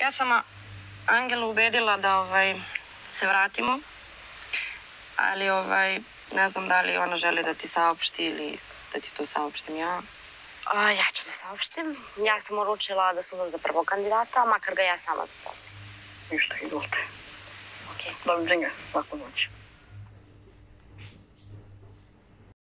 Ja sam Angelu ubedila da ovaj, se vratimo, ali ovaj, ne znam da li ona želi da ti saopšti ili da ti to saopštim ja. A, ja ću da saopštim. Ja sam uručila da sudam za prvog kandidata, makar ga ja sama zaposim. Ništa, izvolite. Okej. Okay. Dobro, dženga, lako noć.